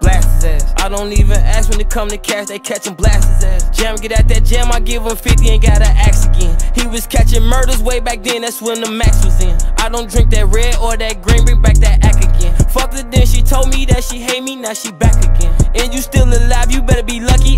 Blast his ass. I don't even ask when it come to cash, they catch him blast his ass. Jam, get at that jam, I give him 50 and gotta axe again. He was catching murders way back then, that's when the max was in. I don't drink that red or that green, bring back that act again. Fuck her then, she told me that she hate me, now she back again. And you still alive, you better be lucky,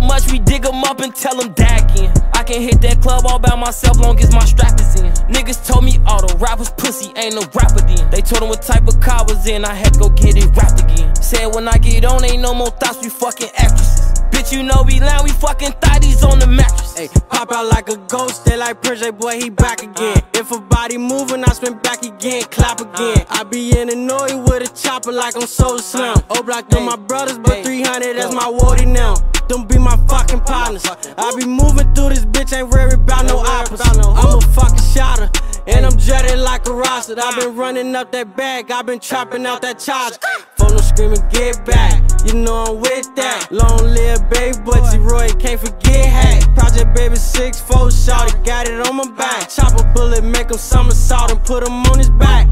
so much, we dig them up and tell them die again. I can hit that club all by myself, long as my strap is in. Niggas told me all the rappers pussy, ain't no rapper then. They told him what type of car was in, I had to go get it wrapped again. Said when I get on, ain't no more thoughts, we fucking actresses. Bitch, you know we lying, we fucking thotties on the mattress. Hey, pop out like a ghost, they like Persia, boy, he back again. If a body moving, I spin back again, clap again. I be in the noise with a chopper like I'm so slim. Uh, o block them my brothers, but 300, that's uh, my wardy now. Them be my fucking partners. I be moving through this bitch, ain't worried about no oppas. I'm a fucking shotter. And I'm jetted like a roster. i been running up that bag, i been trapping out that charge. Phone no screaming, get back. You know I'm with that. Long live baby, but Roy can't forget hack. Project baby 6-4 shot got it on my back. Chop a bullet, make him somersault and put him on his back.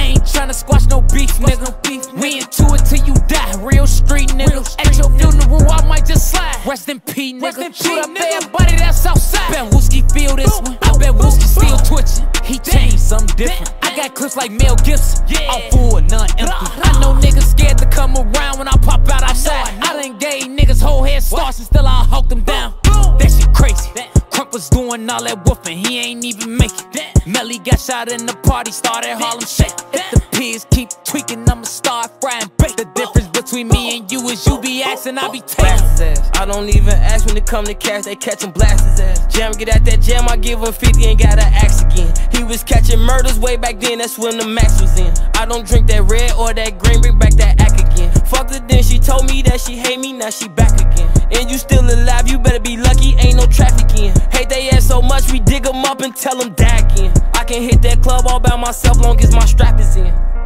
Ain't tryna squash no beef, nigga. We into it till you die, real street nigga. At your funeral, I might just slide. Rest in peace, nigga. Shoot up everybody that's outside. Bet Wooski feel this one. I bet Wooski still twitching. He changed something different. I got clips like Mel Gibson. I'm full, none empty. I know niggas scared to come around when I pop out outside. I done gave niggas whole head starts and still I hawk them down. That shit crazy. Crunk was doing all that woofing, he ain't even make it. Melly got shot in the party, started Harlem shake. If the pigs keep tweaking, I'ma start frying bait. The between me and you is you be asking, I be taking. I don't even ask when it come to cash, they catch him blast his ass. Jam, get at that jam, I give him 50 and gotta ask again. He was catching murders way back then, that's when the max was in. I don't drink that red or that green, bring back that act again. Fuck her then, she told me that she hate me, now she back again. And you still alive, you better be lucky, ain't no traffic in. Hate they ass so much, we dig them up and tell them again. I can hit that club all by myself, long as my strap is in.